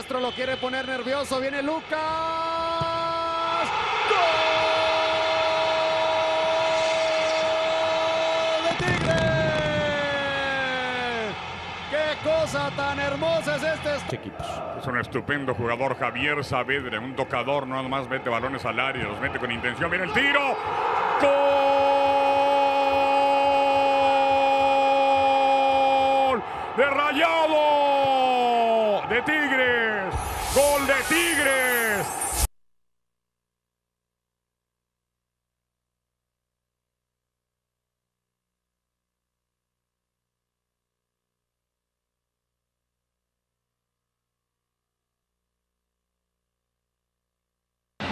Castro lo quiere poner nervioso. Viene Lucas. ¡Gol de Tigres! ¡Qué cosa tan hermosa es este! equipos. Es un estupendo jugador Javier Saavedra, un tocador, no nada más mete balones al área, los mete con intención. Viene el tiro. ¡Gol! De Rayado Tigres. Gol de Tigres.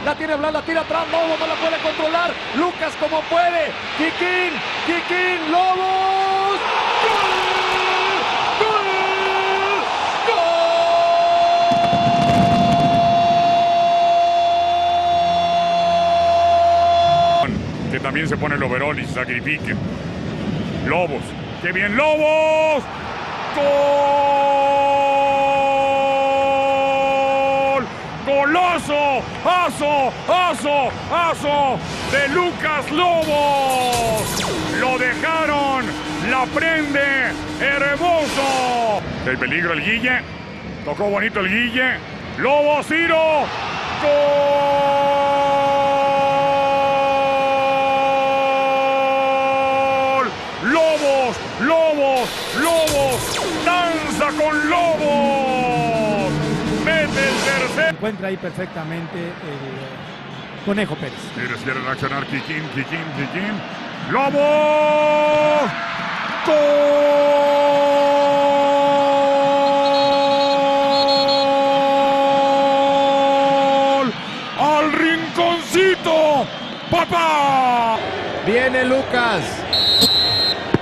La tiene Blas, la tira atrás, Lobo no la puede controlar. Lucas como puede. Kikín, Kikín, Lobos. ¡Gol! ¡Gol! También se pone el overall y se sacrifique. Lobos. ¡Qué bien, Lobos! ¡Gol! ¡Golazo! ¡Aso! ¡Aso! ¡Aso! De Lucas Lobos. Lo dejaron. La prende. Hermoso. El peligro el Guille. Tocó bonito el Guille. Lobos, Ciro. ¡Gol! Encuentra ahí perfectamente el Conejo Pérez. Quiere reaccionar. Kikín, Kikín, Kikín. ¡Lobos! ¡Gol! ¡Al rinconcito! ¡Papá! Viene Lucas.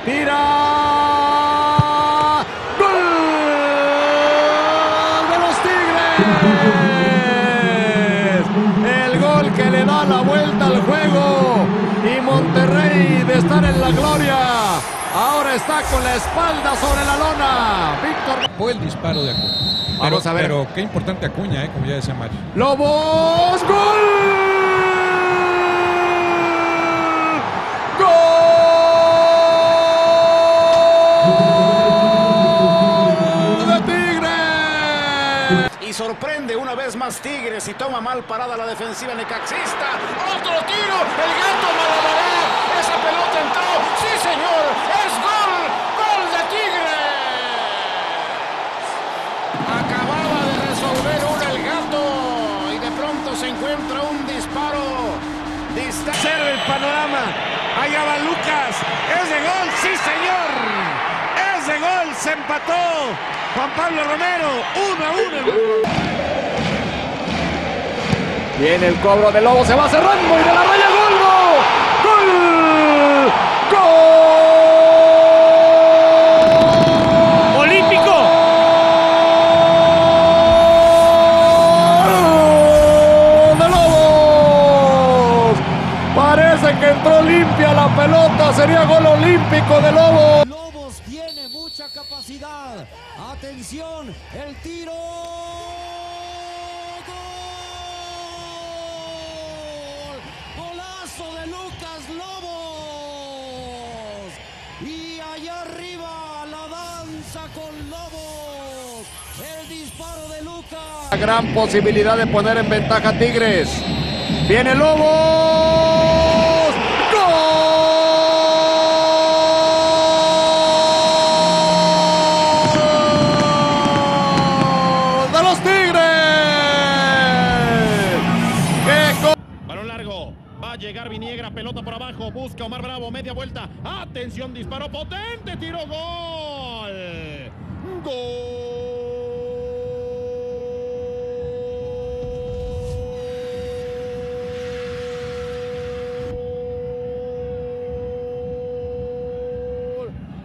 Tira. La gloria. Ahora está con la espalda sobre la lona. Víctor. Fue el disparo de Acuña. Vamos pero, a ver. Pero qué importante Acuña, eh, como ya decía Mario. Lobos. ¡Gol! ¡Gol! ¡De Tigres! Y sorprende una vez más Tigres y toma mal parada la defensiva necaxista. Otro tiro, el gato malabará. Pelota entró. Sí, señor, es gol. Gol de Tigres. Acababa de resolver una el gato y de pronto se encuentra un disparo. Dista Observe el panorama. Allá va Lucas. Es de gol, sí señor. Es de gol, se empató. Juan Pablo Romero, uno a uno. Viene el cobro de Lobo, se va cerrando y de la raya. ¡Gol! Olímpico. ¡Gol de Lobos! Parece que entró limpia la pelota, sería gol olímpico de Lobos. Lobos tiene mucha capacidad. Atención, el tiro. ¡Gol! Golazo de Lucas Lobos. Y allá arriba la con Lobos. El disparo de Lucas. La gran posibilidad de poner en ventaja a Tigres. Viene Lobos. ¡Gol! ¡De los Tigres! ¡Qué co- Balón largo. Va a llegar Viniegra, pelota por abajo. Busca Omar Bravo, media vuelta. Atención, disparo potente. Tiro gol.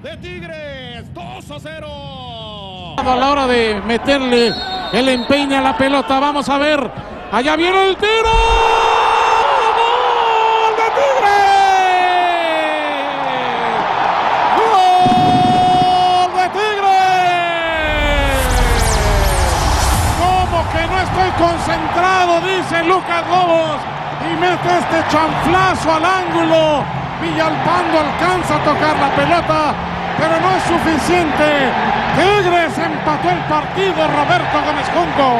De Tigres. 2 a 0. A la hora de meterle el empeño a la pelota, vamos a ver. Allá viene el tiro. Dice Lucas Lobos. Y mete este chanflazo al ángulo. Villalpando alcanza a tocar la pelota, pero no es suficiente. Tigres empató el partido, Roberto Gómez Junco.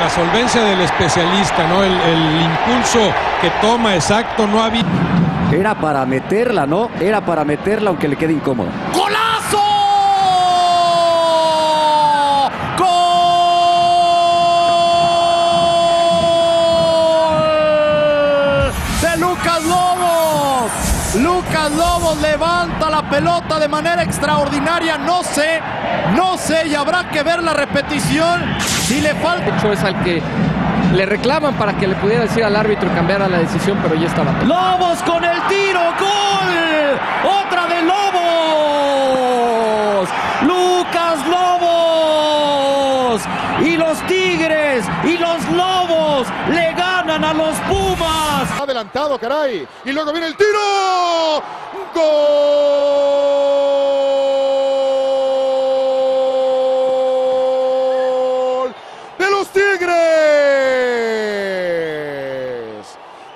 La solvencia del especialista, ¿no? El, el impulso que toma exacto, no había. Era para meterla, ¿no? Era para meterla aunque le quede incómodo. ¡Golazo! Lucas Lobos. Lucas Lobos levanta la pelota de manera extraordinaria. No sé, no sé, y habrá que ver la repetición. Si le falta. hecho es al que le reclaman para que le pudiera decir al árbitro cambiar la decisión, pero ya estaba. Lobos con el tiro, gol. Otra de Lobos. Lucas Lobos. Y los Tigres y los Lobos le ganan a los Pumas. Adelantado, caray. Y luego viene el tiro. Gol de los Tigres.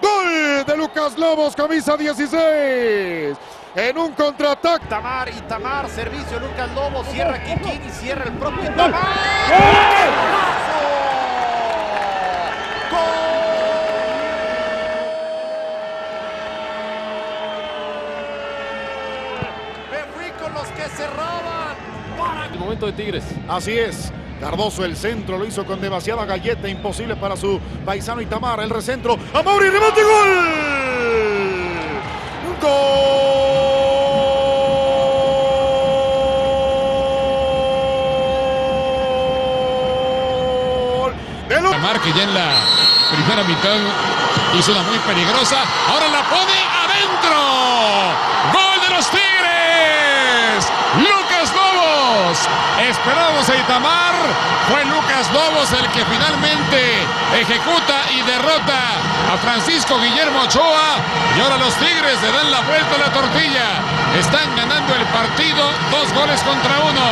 Gol de Lucas Lobos, camisa 16. En un contraataque. Tamar y Tamar, servicio Lucas Lobo, cierra Kikín y cierra el propio Tamar. Me momento de Tigres. Así es. Cardoso el centro lo hizo con demasiada galleta, imposible para su paisano Itamar. El recentro, a Mauri, remate gol. Gol. De Lu- que ya en la primera mitad hizo una muy peligrosa. Ahora la pone adentro. Gol de los Tigres. Lobos. Esperamos a Itamar. Fue Lucas Lobos el que finalmente ejecuta y derrota a Francisco Guillermo Ochoa. Y ahora los Tigres le dan la vuelta a la tortilla. Están ganando el partido. Dos goles contra uno.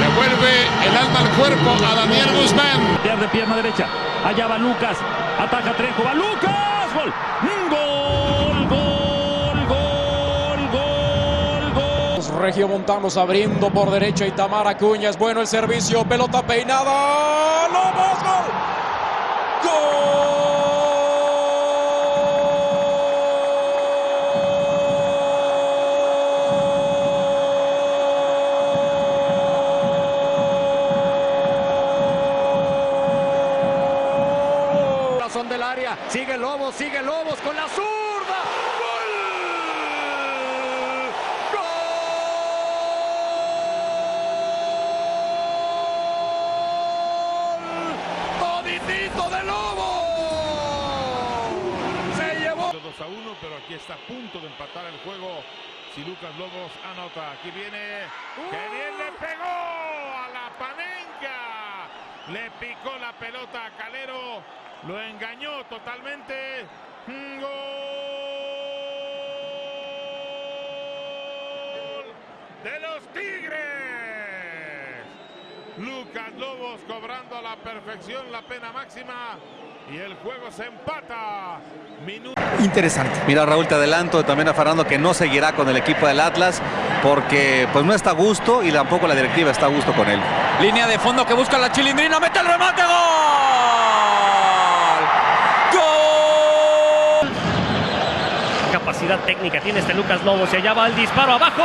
Devuelve el alma al cuerpo a Daniel Guzmán. Pierde pierna derecha. Allá va Lucas. Ataca Trejo. Va Lucas. Gol. Gol. Gol. Regio Montanos abriendo por derecha y Tamara Acuña. Es bueno el servicio. Pelota peinada. Lobos. Gol. Corazón del área. Sigue Lobos, sigue Lobos con la zurda. ¡Gol! ¡Toditito de Lobo! Se llevó. 2 a 1, pero aquí está a punto de empatar el juego. Si Lucas Lobos anota, aquí viene. ¡Que bien le pegó a la panenca! Le picó la pelota a Calero. Lo engañó totalmente. Mm, ¡Gol! De los Tigres. Lucas Lobos cobrando a la perfección la pena máxima. Y el juego se empata. Minuto. Interesante. Mira Raúl, te adelanto también a Fernando que no seguirá con el equipo del Atlas porque pues no está a gusto y tampoco la directiva está a gusto con él. Línea de fondo que busca la chilindrina. Mete el remate. Gol. Gol. Capacidad técnica tiene este Lucas Lobos. Y allá va el disparo abajo.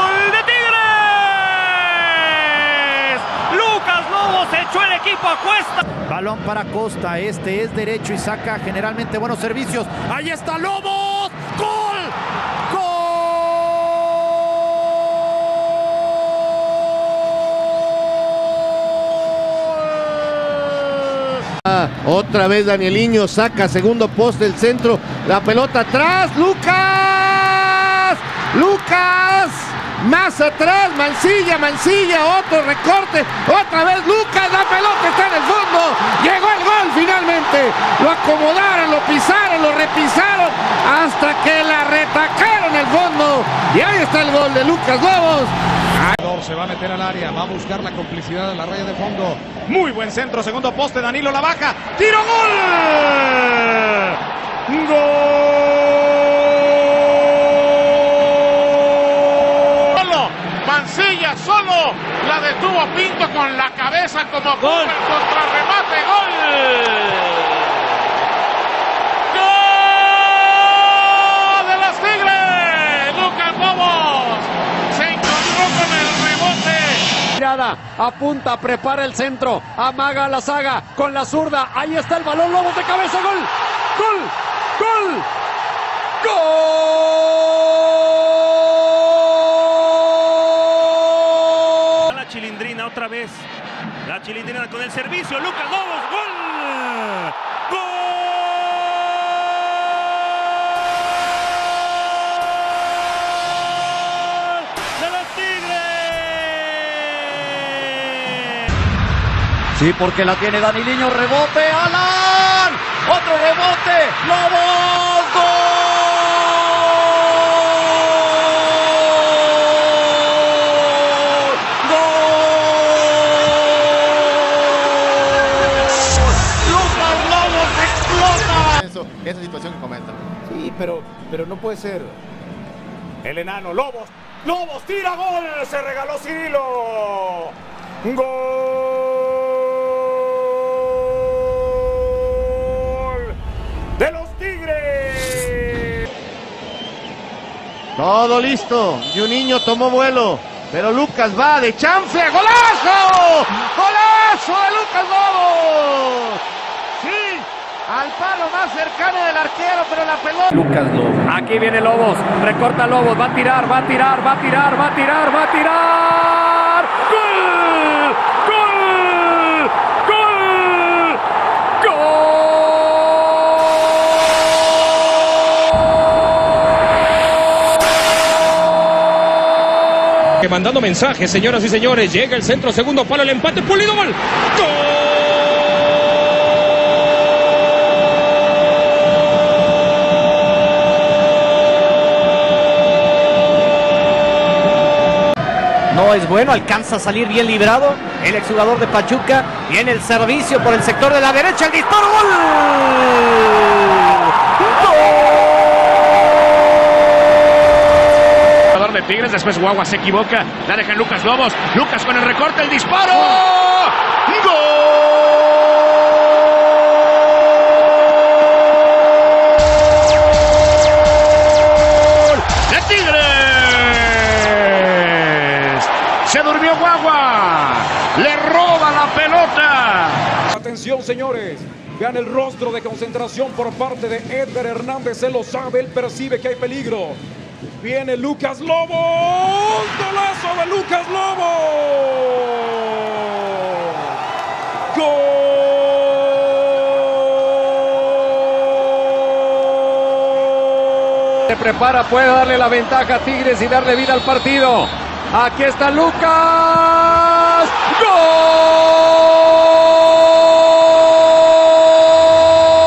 ¡Gol de Tigres! Lucas Lobos echó el equipo a cuesta. Balón para Costa, este es derecho y saca generalmente buenos servicios. Ahí está Lobos. ¡Gol! Otra vez Danieliño saca segundo poste del centro. La pelota atrás. Lucas. Lucas. Más atrás. Mancilla, Mancilla. Otro recorte. Otra vez Lucas. La pelota está en el fondo. Llegó el gol finalmente. Lo acomodaron, lo pisaron, lo repisaron. Hasta que la retacaron el fondo. Y ahí está el gol de Lucas Lobos. va a meter al área, va a buscar la complicidad de la raya de fondo. Muy buen centro, segundo poste, Danilo la baja. ¡Tiro gol! ¡Gol! Solo la detuvo Pinto con la cabeza como gol contra remate, gol. ¡Gol de los Tigres! Lucas Lobos se encontró con el rebote. Mirada, apunta, prepara el centro, amaga la saga con la zurda. Ahí está el balón, Lobos de cabeza, gol, gol, gol, gol. Otra vez. La chilindrina con el servicio. Lucas Lobos. Gol. Gol. De los Tigres. Sí, porque la tiene Daniliño, rebote, Alan, otro rebote, Lobos, esa situación que comentan. Sí, pero, pero no puede ser. El enano, Lobos. Lobos tira gol. Se regaló Cirilo. Gol de los Tigres. Todo listo. Y un niño tomó vuelo. Pero Lucas va de chanfle. ¡Golazo! ¡Golazo de Lucas Lobos! Al palo más cercano del arquero, pero la pelota. Lucas Lobos. Aquí viene Lobos. Recorta Lobos. Va a tirar, va a tirar, va a tirar, va a tirar, va a tirar. ¡Gol! ¡Gol! ¡Gol! Que mandando mensajes, señoras y señores, llega el centro, segundo palo, el empate, pulido, gol. No es bueno, alcanza a salir bien librado el exjugador de Pachuca. Viene el servicio por el sector de la derecha, el disparo, Jugador de Tigres, después Guagua se equivoca, la deja en Lucas Lobos, Lucas con el recorte, el disparo. ¡Gol! Se durmió Guagua, le roba la pelota. Atención, señores. Vean el rostro de concentración por parte de Edgar Hernández. Él lo sabe, él percibe que hay peligro. Viene Lucas Lobos. Golazo de Lucas Lobos. Se prepara, puede darle la ventaja a Tigres y darle vida al partido. Aquí está Lucas.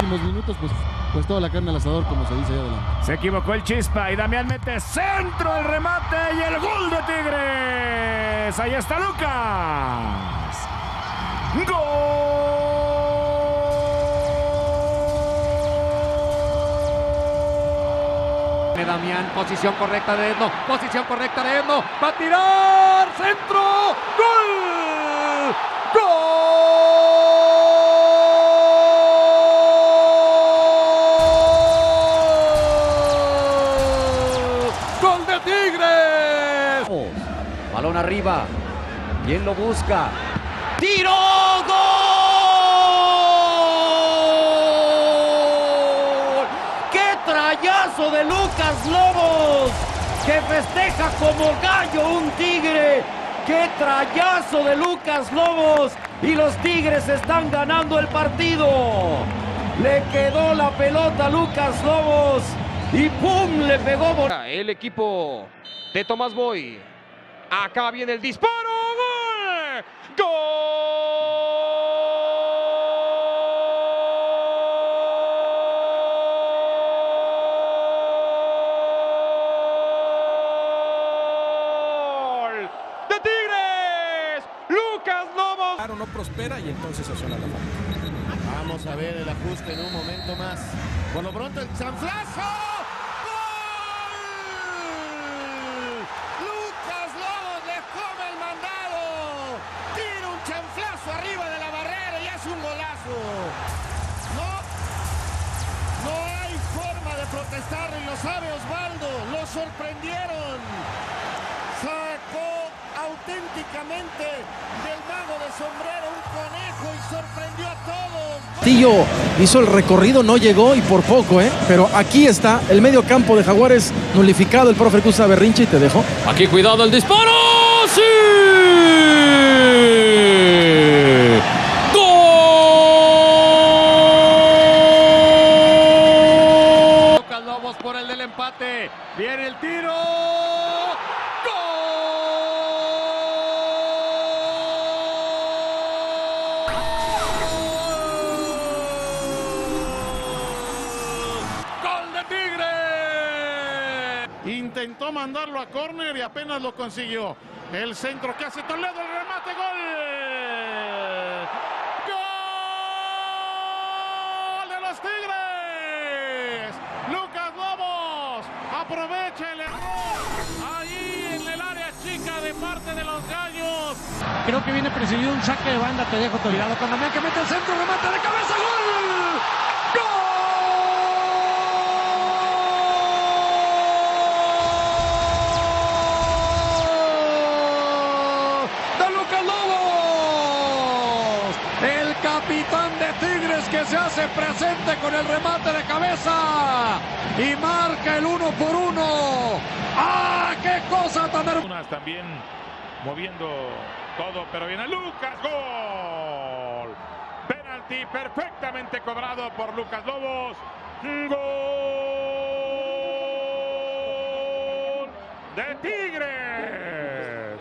últimos minutos, pues, pues toda la carne al asador, como se dice ahí adelante. Se equivocó el Chispa y Damián mete centro el remate y el gol de Tigres. Ahí está Lucas. Gol. Damián, posición correcta de Edno, posición correcta de Edno, va a tirar, centro, gol, gol, gol de Tigres. Balón arriba, ¿quién lo busca? Tiro, gol, de Lucas Lobos, que festeja como gallo un tigre. ¡Qué trayazo de Lucas Lobos! Y los Tigres están ganando el partido. Le quedó la pelota a Lucas Lobos y ¡pum! Le pegó. por- El equipo de Tomás Boy. Acá viene el disparo. ¡Gol! ¡Gol! Prospera y entonces se suena la falta. Vamos a ver el ajuste en un momento más. Por lo pronto el chanflazo. ¡Gol! Lucas Lobos le come el mandado. Tira un chanflazo arriba de la barrera y hace un golazo. No, no hay forma de protestar y lo sabe Osvaldo. Lo sorprendieron. Sacó auténticamente del mago de sombrero un conejo y sorprendió a todos. Castillo hizo el recorrido, no llegó y por poco, ¿eh? Pero aquí está el medio campo de Jaguares nulificado. El profe Cusa Berrinche y te dejo. Aquí cuidado el disparo. ¡Sí! ¡Gol! Lucas Lobos por el del empate. Viene el tiro. ¡Gol de Tigre! Intentó mandarlo a córner y apenas lo consiguió. El centro que hace Toledo, el remate, gol. ¡Gol de los Tigres! Lucas Lobos aprovecha el error ahí en el área chica de parte de los gallos. Creo que viene presidido un saque de banda, te dejo cuidado con Damián que mete el centro, remate de cabeza, gol. de Lucas Lobos. El capitán de Tigres que se hace presente con el remate de cabeza y marca el uno por uno. ¡Ah, qué cosa tan hermosa! También moviendo todo, pero viene Lucas, gol. Penalti perfectamente cobrado por Lucas Lobos. Gol de Tigres.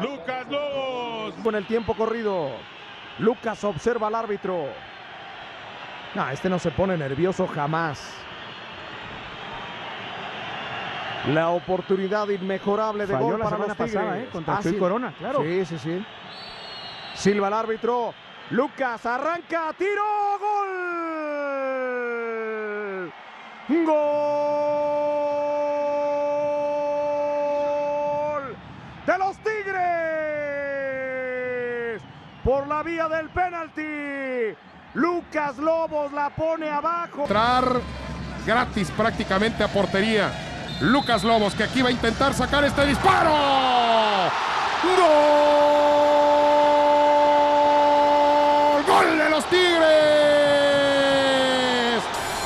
Lucas Lobos. Con el tiempo corrido. Lucas observa al árbitro. No, este no se pone nervioso jamás. La oportunidad inmejorable de Falló gol la para los Tigres. pasada, ¿eh? Contra Chuy sí. Corona, claro. Sí, sí, sí. Silva el árbitro. Lucas arranca, tiro, gol. Gol de los Tigres. Por la vía del penalti. Lucas Lobos la pone abajo. Entrar gratis prácticamente a portería. Lucas Lobos que aquí va a intentar sacar este disparo. ¡Gol! ¡Gol de los Tigres!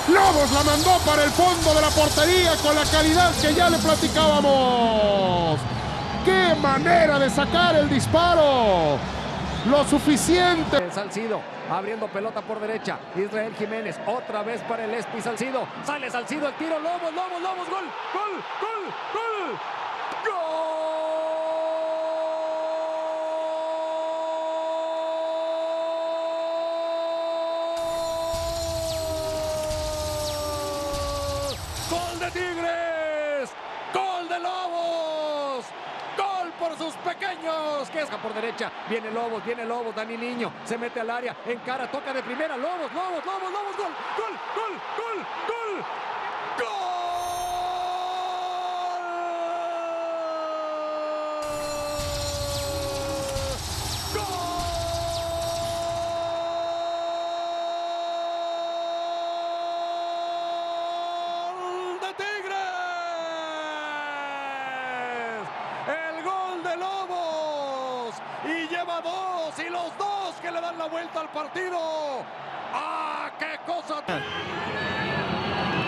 Lobos la mandó para el fondo de la portería con la calidad que ya le platicábamos. ¡Qué manera de sacar el disparo! Lo suficiente. Salcido abriendo pelota por derecha. Israel Jiménez otra vez para el Espi Salcido. Sale Salcido el tiro. Lobos, Lobos, Lobos. Gol, gol, gol, gol de Tigres. Gol de Lobos. Gol por sus es por derecha. Viene Lobos, viene Lobos. Dani Niño se mete al área. Encara, toca de primera. Lobos, Lobos, Lobos, Lobos. Gol, gol, gol, gol. ¡Gol de Tigres! El gol de Lobos. Y lleva dos. Y los dos que le dan la vuelta al partido. ¡Ah, qué cosa!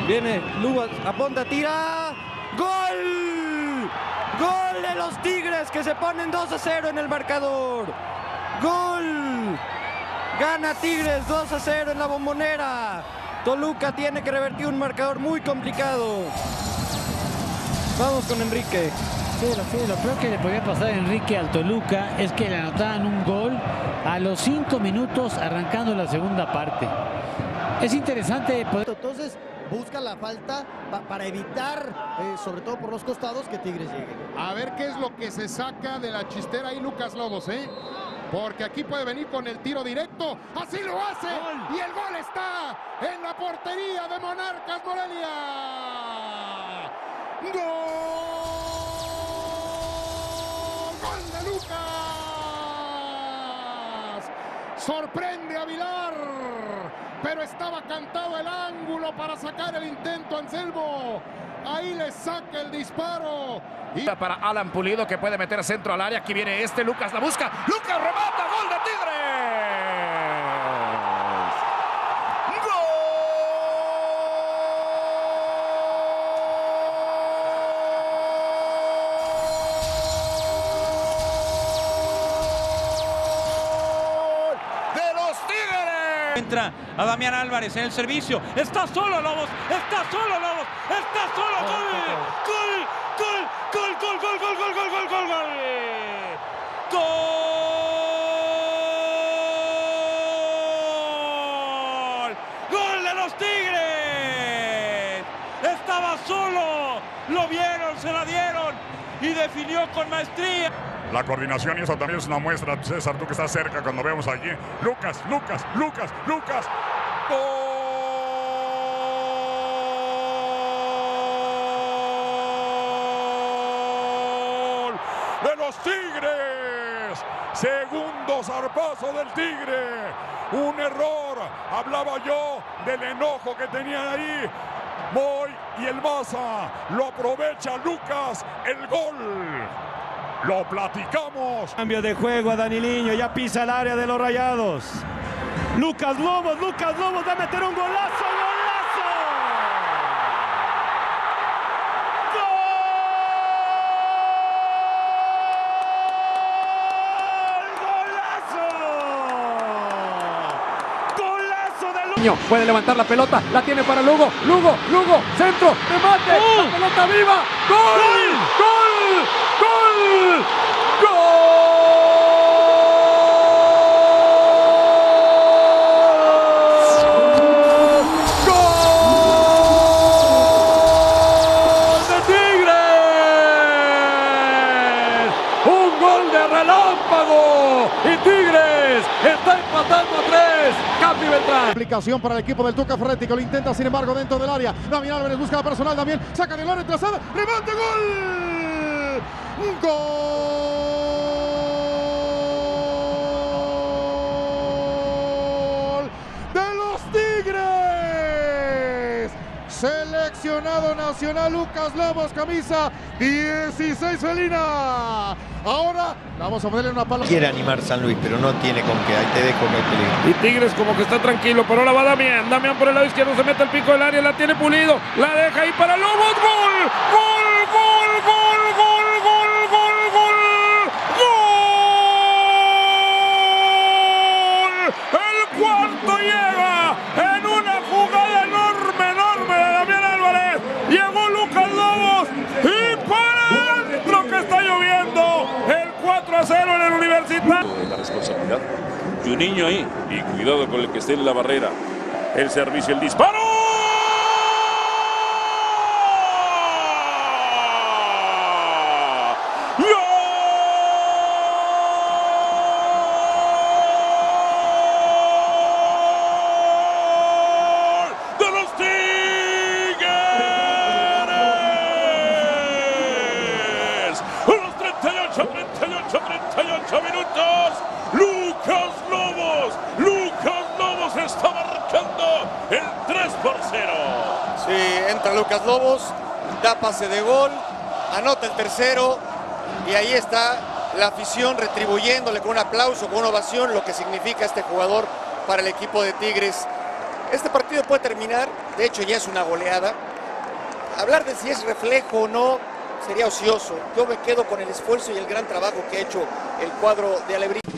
Viene Lubas, apunta, tira. ¡Gol! ¡Gol de los Tigres que se ponen 2 a 0 en el marcador! ¡Gol! Gana Tigres 2 a 0 en la bombonera. Toluca tiene que revertir un marcador muy complicado. Vamos con Enrique. Lo, peor que le podía pasar a Enrique al Toluca es que le anotaban un gol a los cinco minutos arrancando la segunda parte. Es interesante poder... Entonces busca la falta pa- para evitar, eh, sobre todo por los costados, que Tigres llegue. A ver qué es lo que se saca de la chistera ahí Lucas Lobos, ¿eh? porque aquí puede venir con el tiro directo. Así lo hace. Y el gol está en la portería de Monarcas Morelia. ¡Gol! ¡Gol de Lucas! Sorprende a Vilar, pero estaba cantado el ángulo para sacar el intento Anselmo. Ahí le saca el disparo. Y para Alan Pulido que puede meter centro al área. Aquí viene este, Lucas la busca. Lucas remata, gol de Tigres. de los Tigres. Entra a Damián Álvarez en el servicio. Está solo Lobos. Está solo Lobos. Está solo. Gol. Gol. Gol. Gol. Gol. Gol. Gol. Gol. Gol. Gol. Gol. Gol. Gol. Gol de los Tigres. Estaba solo. Lo vieron, se la dieron y definió con maestría. La coordinación y eso también es una muestra, César, tú que estás cerca cuando vemos allí. Lucas, Lucas, Lucas, Lucas. ¡Gol! De los Tigres. Segundo zarpazo del Tigre. Un error. Hablaba yo del enojo que tenían ahí. Moy y el Maza. Lo aprovecha Lucas. El gol. Lo platicamos. Cambio de juego a Daniliño, ya pisa el área de los rayados. Lucas Lobos, Lucas Lobos va a meter un golazo, golazo. ¡Golazo de Niño puede levantar la pelota, la tiene para Lugo, Lugo, Lugo, centro, remate, la pelota viva, gol, gol, gol, gol de Tigres, un gol de relámpago y Tigres está empatando a tres, Capi Beltrán. Aplicación para el equipo del Tuca Ferretti lo intenta, sin embargo, dentro del área. Damián Álvarez busca la personal, Damián saca de área trazada, remate, gol. Gol de los Tigres. Seleccionado nacional Lucas Lobos, camisa 16 felina. Ahora vamos a ponerle una palabra. Quiere animar San Luis, pero no tiene con qué. Ahí te dejo que peligro. Y Tigres como que está tranquilo, pero ahora va Damián. Damián por el lado izquierdo se mete al pico del área, la tiene pulido, la deja ahí para Lobos. ¡Gol! ¡Gol! Y un niño ahí. Y cuidado con el que esté en la barrera. El servicio, el disparo. Sí, entra Lucas Lobos, da pase de gol, anota el tercero y ahí está la afición retribuyéndole con un aplauso, con una ovación, lo que significa este jugador para el equipo de Tigres. Este partido puede terminar, de hecho ya es una goleada. Hablar de si es reflejo o no sería ocioso. Yo me quedo con el esfuerzo y el gran trabajo que ha hecho el cuadro de Alebrije.